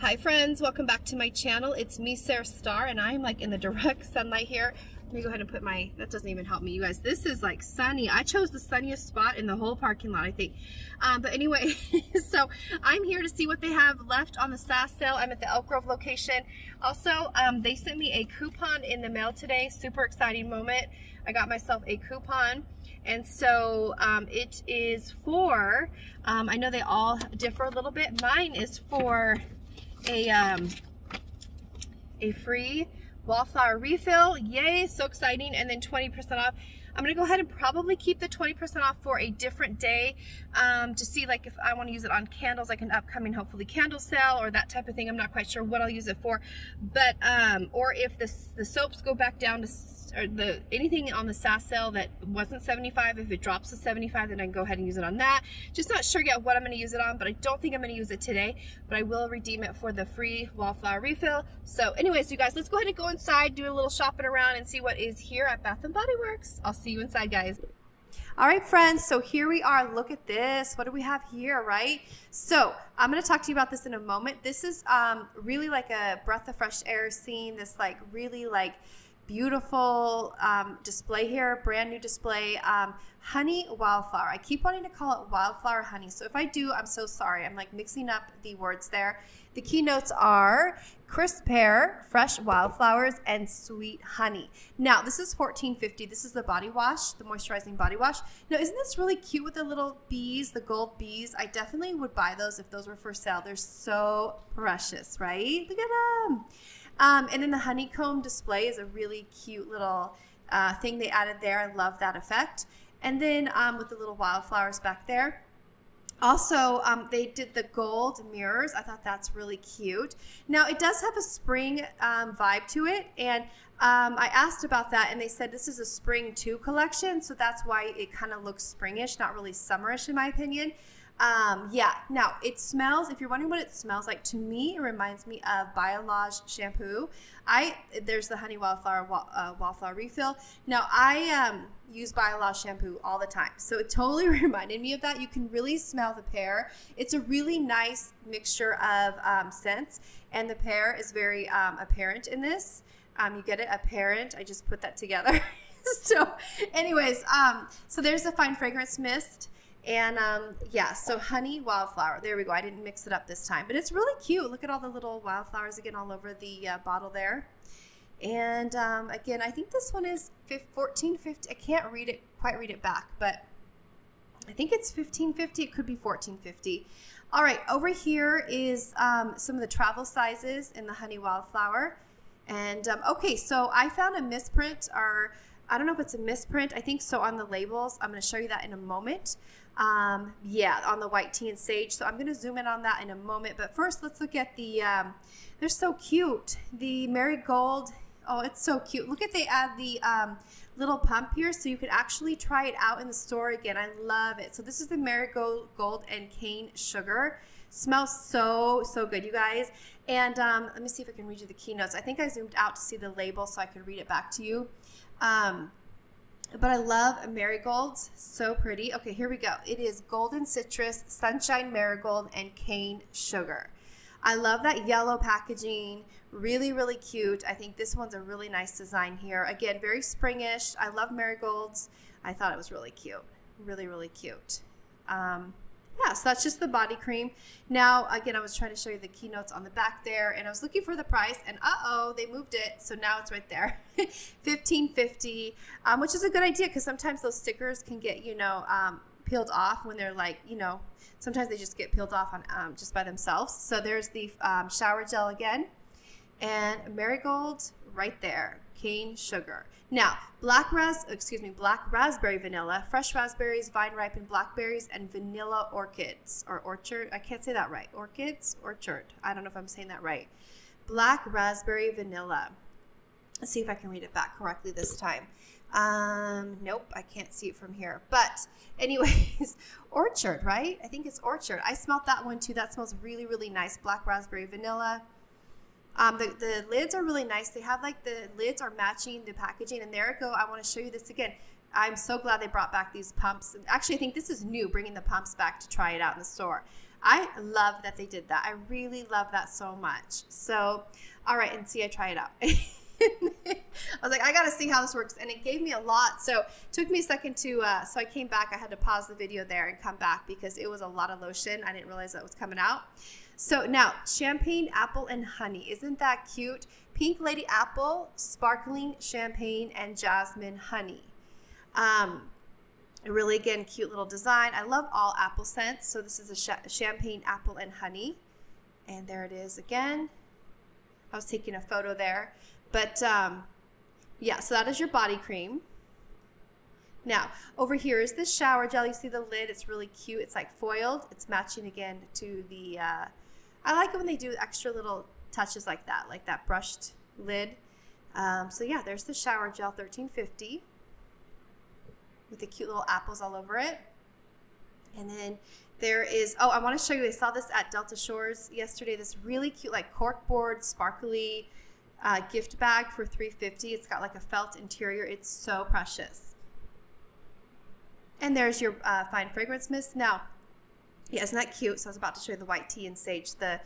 Hi friends, welcome back to my channel. It's me, Sara Starr, and I'm like in the direct sunlight here. Let me go ahead and put my, that doesn't even help me, you guys. This is like sunny. I chose the sunniest spot in the whole parking lot, I think. Um, but anyway, so I'm here to see what they have left on the SAS sale. I'm at the Elk Grove location. Also, um, they sent me a coupon in the mail today. Super exciting moment. I got myself a coupon. And so um, it is for, um, I know they all differ a little bit. Mine is for a um, a free wallflower refill. Yay, so exciting. And then 20% off. I'm gonna go ahead and probably keep the 20% off for a different day um, to see like if I wanna use it on candles, like an upcoming hopefully candle sale or that type of thing. I'm not quite sure what I'll use it for, but, um, or if the, the soaps go back down to or the anything on the SAS sale that wasn't 75, if it drops to 75, then I can go ahead and use it on that. Just not sure yet what I'm going to use it on, but I don't think I'm going to use it today, but I will redeem it for the free wallflower refill. So anyways, you guys, let's go ahead and go inside, do a little shopping around and see what is here at Bath & Body Works. I'll see you inside, guys. All right, friends, so here we are. Look at this. What do we have here, right? So I'm going to talk to you about this in a moment. This is um, really like a breath of fresh air scene, this like really like beautiful um, display here, brand new display. Um, honey wildflower. I keep wanting to call it wildflower honey. So if I do, I'm so sorry. I'm like mixing up the words there. The keynotes are crisp pear, fresh wildflowers, and sweet honey. Now, this is 1450. This is the body wash, the moisturizing body wash. Now, isn't this really cute with the little bees, the gold bees? I definitely would buy those if those were for sale. They're so precious, right? Look at them. Um, and then the honeycomb display is a really cute little uh, thing they added there. I love that effect. And then um, with the little wildflowers back there. Also, um, they did the gold mirrors. I thought that's really cute. Now, it does have a spring um, vibe to it. And um, I asked about that, and they said this is a spring 2 collection. So that's why it kind of looks springish, not really summerish in my opinion. Um, yeah, now it smells, if you're wondering what it smells like, to me, it reminds me of Biolage shampoo. I, there's the Honey Wildflower, uh, Wildflower refill. Now I um, use Biolage shampoo all the time. So it totally reminded me of that. You can really smell the pear. It's a really nice mixture of um, scents and the pear is very um, apparent in this. Um, you get it apparent. I just put that together. so anyways, um, so there's the fine fragrance mist. And um, yeah, so honey wildflower. There we go. I didn't mix it up this time, but it's really cute. Look at all the little wildflowers again all over the uh, bottle there. And um, again, I think this one is 1450. I can't read it, quite read it back, but I think it's 1550. It could be 1450. All right, over here is um, some of the travel sizes in the honey wildflower. And um, okay, so I found a misprint or I don't know if it's a misprint. I think so on the labels. I'm going to show you that in a moment. Um, yeah, on the white tea and sage. So I'm going to zoom in on that in a moment. But first, let's look at the, um, they're so cute. The marigold, oh, it's so cute. Look at they add the um, little pump here so you can actually try it out in the store again. I love it. So this is the marigold gold and cane sugar. Smells so, so good, you guys. And um, let me see if I can read you the keynotes. I think I zoomed out to see the label so I could read it back to you. But I love marigolds. So pretty. Okay, here we go. It is golden citrus, sunshine marigold, and cane sugar. I love that yellow packaging. Really, really cute. I think this one's a really nice design here. Again, very springish. I love marigolds. I thought it was really cute. Really, really cute. Um, yeah, so that's just the body cream. Now, again, I was trying to show you the keynotes on the back there, and I was looking for the price, and uh-oh, they moved it, so now it's right there, fifteen fifty, um, which is a good idea because sometimes those stickers can get, you know, um, peeled off when they're like, you know, sometimes they just get peeled off on um, just by themselves. So there's the um, shower gel again, and marigold right there cane sugar. Now, black ras excuse me, black raspberry vanilla, fresh raspberries, vine ripened blackberries, and vanilla orchids or orchard. I can't say that right. Orchids, orchard. I don't know if I'm saying that right. Black raspberry vanilla. Let's see if I can read it back correctly this time. Um, nope, I can't see it from here. But anyways, orchard, right? I think it's orchard. I smelled that one too. That smells really, really nice. Black raspberry vanilla. Um, the, the lids are really nice. They have like the lids are matching the packaging. And there I go. I want to show you this again. I'm so glad they brought back these pumps. Actually, I think this is new, bringing the pumps back to try it out in the store. I love that they did that. I really love that so much. So, all right, and see, I try it out. I was like, I gotta see how this works, and it gave me a lot. So it took me a second to. Uh, so I came back. I had to pause the video there and come back because it was a lot of lotion. I didn't realize that was coming out. So now champagne, apple, and honey. Isn't that cute? Pink Lady Apple, sparkling champagne, and jasmine honey. Um, really again cute little design. I love all apple scents. So this is a champagne, apple, and honey. And there it is again. I was taking a photo there. But um, yeah, so that is your body cream. Now, over here is the shower gel. You see the lid? It's really cute. It's like foiled. It's matching again to the, uh, I like it when they do extra little touches like that, like that brushed lid. Um, so yeah, there's the shower gel 1350 with the cute little apples all over it. And then there is, oh, I want to show you, I saw this at Delta Shores yesterday, this really cute like corkboard, sparkly uh, gift bag for 350 It's got like a felt interior. It's so precious. And there's your uh, fine fragrance mist. Now, yeah, isn't that cute? So I was about to show you the white tea and sage, the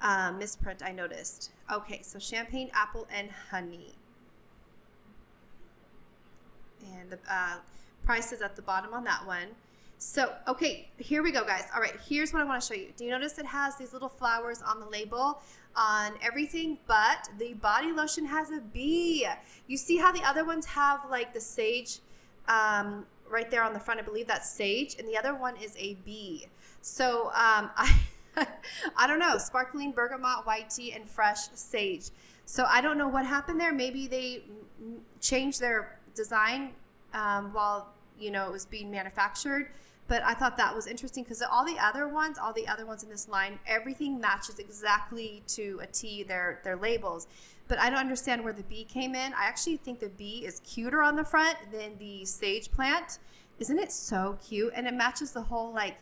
uh, misprint I noticed. Okay, so champagne, apple, and honey. And the uh, price is at the bottom on that one. So, okay, here we go, guys. All right, here's what I want to show you. Do you notice it has these little flowers on the label on everything, but the body lotion has a bee. You see how the other ones have like the sage um, right there on the front? I believe that's sage, and the other one is a bee. So, um, I, I don't know, sparkling bergamot, white tea, and fresh sage. So, I don't know what happened there. Maybe they changed their design um, while you know it was being manufactured but I thought that was interesting because all the other ones, all the other ones in this line, everything matches exactly to a T their their labels. But I don't understand where the bee came in. I actually think the bee is cuter on the front than the sage plant. Isn't it so cute? And it matches the whole like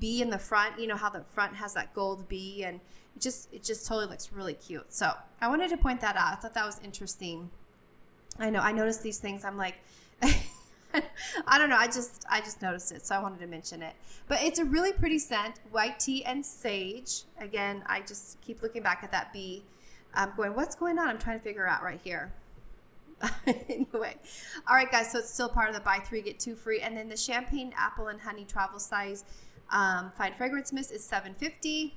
bee in the front. You know how the front has that gold bee and it just it just totally looks really cute. So I wanted to point that out. I thought that was interesting. I know I noticed these things. I'm like I don't know. I just I just noticed it, so I wanted to mention it. But it's a really pretty scent, white tea and sage. Again, I just keep looking back at that bee. I'm going, what's going on? I'm trying to figure out right here. anyway, all right, guys. So it's still part of the buy three get two free, and then the champagne apple and honey travel size um, fine fragrance mist is 750.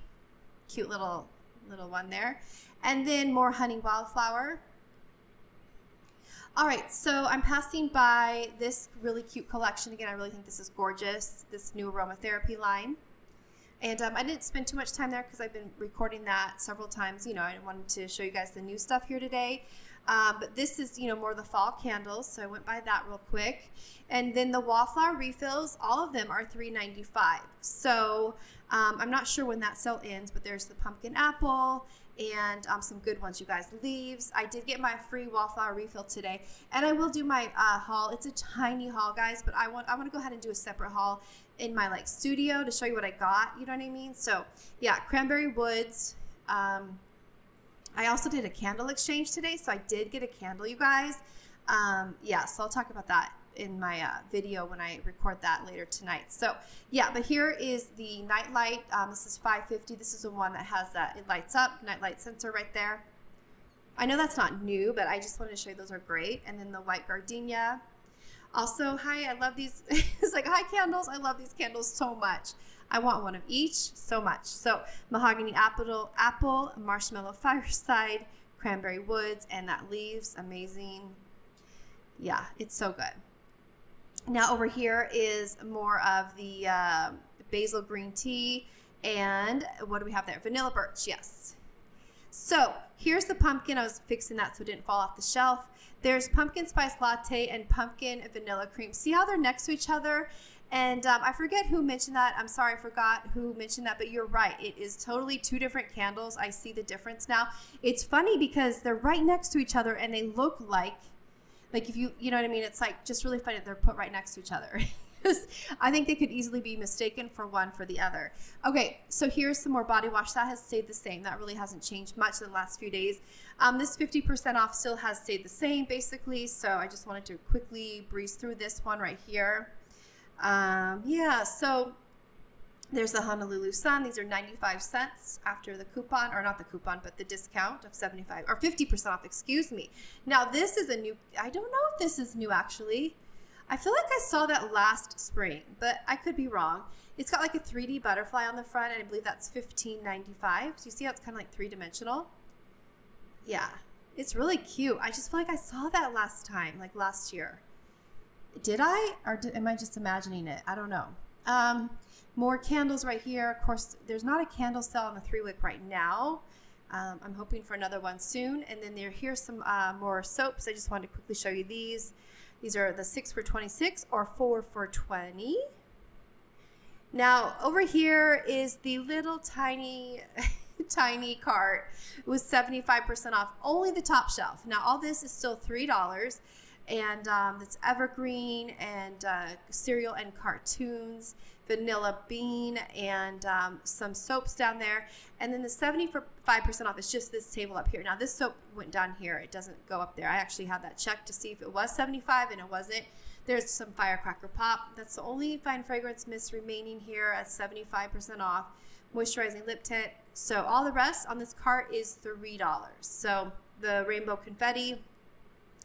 Cute little little one there, and then more honey wildflower all right, so I'm passing by this really cute collection. Again, I really think this is gorgeous, this new aromatherapy line. And um, I didn't spend too much time there because I've been recording that several times. You know, I wanted to show you guys the new stuff here today. Um, but this is, you know, more the fall candles. So I went by that real quick. And then the wallflower refills, all of them are $3.95. So um, I'm not sure when that sale ends, but there's the pumpkin apple and um, some good ones, you guys. Leaves. I did get my free wallflower refill today, and I will do my uh, haul. It's a tiny haul, guys, but I want I want to go ahead and do a separate haul in my like studio to show you what I got. You know what I mean? So yeah, cranberry woods. Um, I also did a candle exchange today, so I did get a candle, you guys. Um, yeah, so I'll talk about that in my uh, video when I record that later tonight. So yeah, but here is the night light. Um, this is 550. This is the one that has that, it lights up, night light sensor right there. I know that's not new, but I just wanted to show you those are great. And then the white gardenia. Also, hi, I love these. it's like, hi, candles. I love these candles so much. I want one of each so much. So mahogany apple, apple, marshmallow fireside, cranberry woods, and that leaves. Amazing. Yeah, it's so good. Now over here is more of the uh, basil green tea. And what do we have there? Vanilla birch, yes. So here's the pumpkin. I was fixing that so it didn't fall off the shelf. There's pumpkin spice latte and pumpkin vanilla cream. See how they're next to each other? And um, I forget who mentioned that. I'm sorry, I forgot who mentioned that, but you're right. It is totally two different candles. I see the difference now. It's funny because they're right next to each other and they look like like if you, you know what I mean? It's like just really funny that they're put right next to each other. I think they could easily be mistaken for one for the other. Okay, so here's some more body wash. That has stayed the same. That really hasn't changed much in the last few days. Um, this 50% off still has stayed the same basically. So I just wanted to quickly breeze through this one right here. Um, yeah, so There's the Honolulu Sun. These are 95 cents after the coupon, or not the coupon, but the discount of 75 or 50% off, excuse me. Now, this is a new, I don't know if this is new actually. I feel like I saw that last spring, but I could be wrong. It's got like a 3D butterfly on the front, and I believe that's 15.95. So you see how it's kind of like three dimensional? Yeah, it's really cute. I just feel like I saw that last time, like last year. Did I, or did, am I just imagining it? I don't know. Um, more candles right here. Of course, there's not a candle sale on the three wick right now. Um, I'm hoping for another one soon. And then there here's some uh, more soaps. I just wanted to quickly show you these. These are the six for 26 or four for 20. Now over here is the little tiny, tiny cart with 75% off, only the top shelf. Now all this is still $3 and um, it's evergreen and uh, cereal and cartoons vanilla bean and um, some soaps down there. And then the 75% off is just this table up here. Now this soap went down here. It doesn't go up there. I actually had that checked to see if it was 75 and it wasn't. There's some Firecracker Pop. That's the only fine fragrance mist remaining here at 75% off. Moisturizing lip tint. So all the rest on this cart is $3. So the rainbow confetti,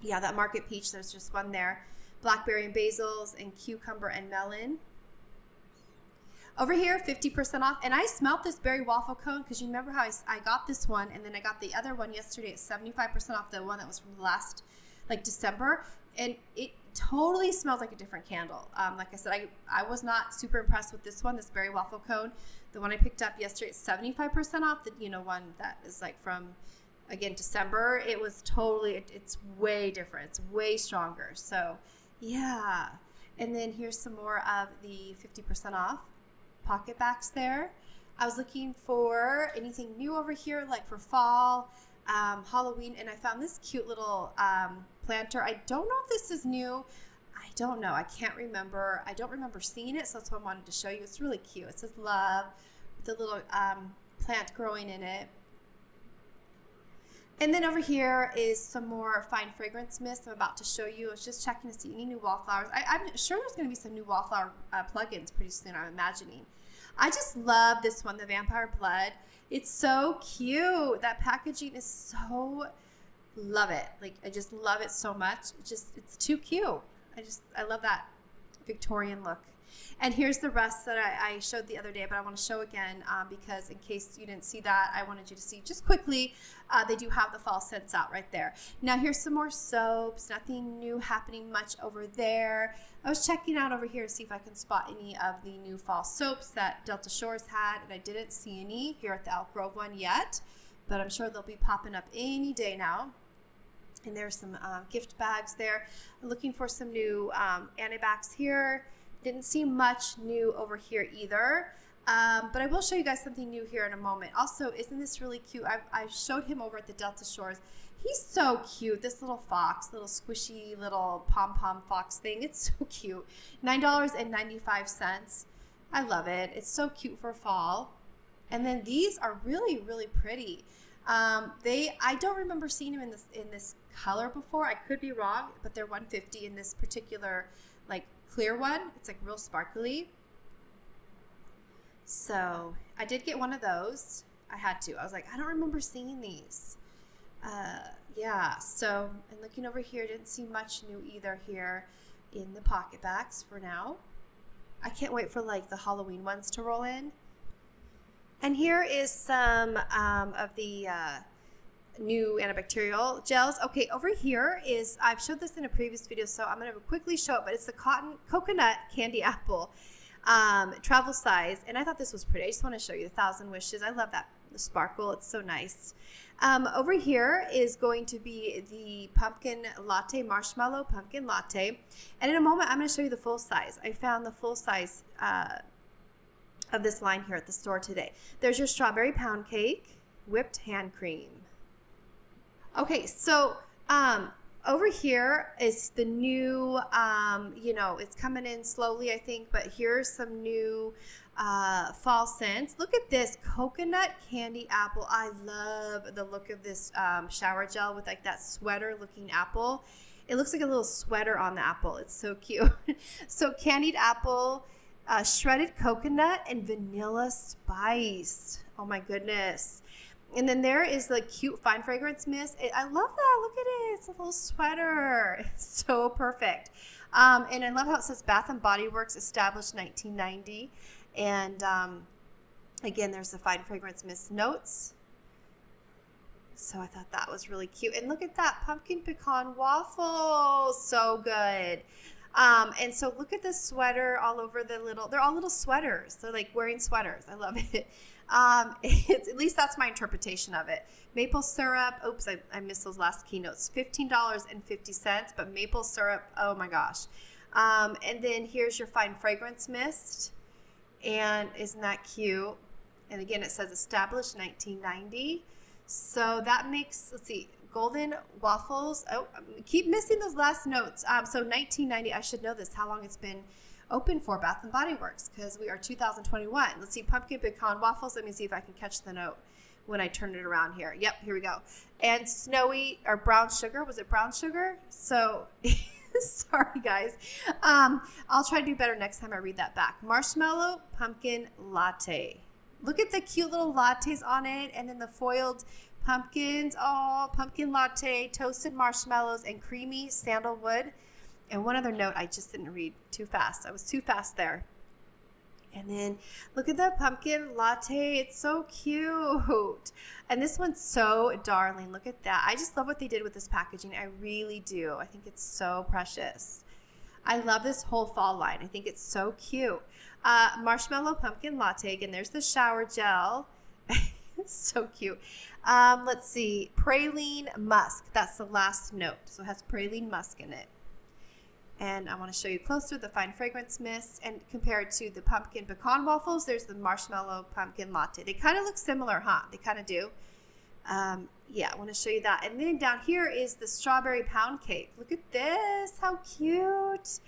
yeah, that market peach, there's just one there. Blackberry and basils and cucumber and melon. Over here, 50% off. And I smelt this berry waffle cone because you remember how I, I, got this one and then I got the other one yesterday at 75% off, the one that was from last, like December. And it totally smells like a different candle. Um, like I said, I, I was not super impressed with this one, this berry waffle cone. The one I picked up yesterday, it's 75% off. The, you know, one that is like from, again, December. It was totally, it, it's way different. It's way stronger. So, yeah. And then here's some more of the 50% off PocketBacs there. I was looking for anything new over here, like for fall, um, Halloween, and I found this cute little um, planter. I don't know if this is new. I don't know. I can't remember. I don't remember seeing it, so that's why I wanted to show you. It's really cute. It says love with the little um, plant growing in it. And then over here is some more fine fragrance mist I'm about to show you. I was just checking to see any new wallflowers. I, am sure there's going to be some new wallflower uh, plugins pretty soon, I'm imagining. I just love this one, the Vampire Blood. It's so cute. That packaging is so, love it. Like, I just love it so much. It just, it's too cute. I just, I love that Victorian look. And here's the rest that I, I showed the other day, but I want to show again um, because in case you didn't see that, I wanted you to see just quickly. Uh, they do have the fall scents out right there. Now here's some more soaps. Nothing new happening much over there. I was checking out over here to see if I can spot any of the new fall soaps that Delta Shores had, and I didn't see any here at the Elk Grove one yet, but I'm sure they'll be popping up any day now. And there's some uh, gift bags there. looking for some new um, Antibacs here. Didn't see much new over here either. Um, but I will show you guys something new here in a moment. Also, isn't this really cute? I, I showed him over at the Delta Shores. He's so cute. This little fox, little squishy little pom-pom fox thing. It's so cute. $9.95. I love it. It's so cute for fall. And then these are really, really pretty. Um, they, I don't remember seeing them in this in this color before. I could be wrong, but they're 150 in this particular like clear one. It's like real sparkly. So I did get one of those. I had to. I was like, I don't remember seeing these. Uh, yeah, so, and looking over here, didn't see much new either here in the PocketBacs for now. I can't wait for like the Halloween ones to roll in. And here is some um, of the uh, new antibacterial gels. Okay, over here is, I've showed this in a previous video, so I'm going to quickly show it, but it's the cotton coconut candy apple um, travel size. And I thought this was pretty. I just want to show you the Thousand Wishes. I love that sparkle. It's so nice. Um, over here is going to be the pumpkin latte, marshmallow pumpkin latte. And in a moment, I'm to show you the full size. I found the full size uh, of this line here at the store today. There's your strawberry pound cake, whipped hand cream. Okay, so um, over here is the new, um, you know, it's coming in slowly, I think, but here's some new uh, fall scents. Look at this coconut candy apple. I love the look of this um, shower gel with like that sweater looking apple. It looks like a little sweater on the apple. It's so cute. so candied apple uh, shredded coconut and vanilla spice. Oh my goodness. And then there is the cute fine fragrance mist. It, I love that. Look at it. It's a little sweater. It's so perfect. Um, and I love how it says Bath and Body Works established 1990. And um, again, there's the fine fragrance mist notes. So I thought that was really cute. And look at that pumpkin pecan waffle. So good. Um, and so look at the sweater all over the little, they're all little sweaters. They're like wearing sweaters. I love it. Um, it's, at least that's my interpretation of it. Maple syrup, oops, I, I missed those last keynotes. $15.50, but maple syrup, oh my gosh. Um, and then here's your fine fragrance mist. And isn't that cute? And again, it says established 1990. So that makes, let's see, golden waffles. Oh, keep missing those last notes. Um, so 1990, I should know this, how long it's been open for Bath and Body Works because we are 2021. Let's see, pumpkin pecan waffles. Let me see if I can catch the note when I turn it around here. Yep, here we go. And snowy or brown sugar. Was it brown sugar? So. sorry guys um, i'll try to do better next time i read that back marshmallow pumpkin latte look at the cute little lattes on it and then the foiled pumpkins oh pumpkin latte toasted marshmallows and creamy sandalwood and one other note I just didn't read too fast. I was too fast there. And then look at the pumpkin latte. It's so cute. And this one's so darling. Look at that. I just love what they did with this packaging. I really do. I think it's so precious. I love this whole fall line. I think it's so cute. Uh, marshmallow pumpkin latte. Again, there's the shower gel. so cute. Um, let's see. Praline musk. That's the last note. So it has praline musk in it and I want to show you closer the fine fragrance mist and compared to the pumpkin pecan waffles there's the marshmallow pumpkin latte. They kind of look similar huh? They kind of do. Um, yeah I want to show you that. And then down here is the strawberry pound cake. Look at this how cute.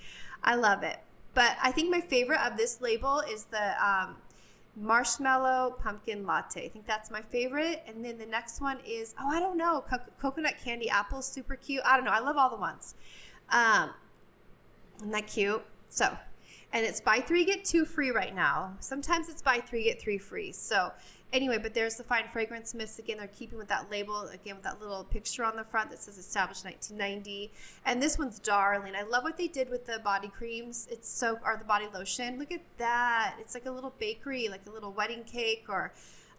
I love it. But I think my favorite of this label is the um, marshmallow pumpkin latte. I think that's my favorite. And then the next one is oh I don't know Co coconut candy apple super cute. I don't know I love all the ones. Um, isn't that cute? So, and it's buy three, get two free right now. Sometimes it's buy three, get three free. So, anyway, but there's the fine fragrance mist. Again, they're keeping with that label, again, with that little picture on the front that says established 1990. And this one's darling. I love what they did with the body creams. It's so, or the body lotion. Look at that. It's like a little bakery, like a little wedding cake, or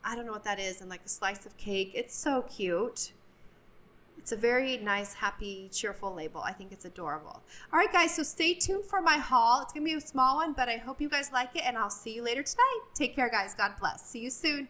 I don't know what that is, and like a slice of cake. It's so cute. It's a very nice, happy, cheerful label. I think it's adorable. All right, guys, so stay tuned for my haul. It's going to be a small one, but I hope you guys like it, and I'll see you later tonight. Take care, guys. God bless. See you soon.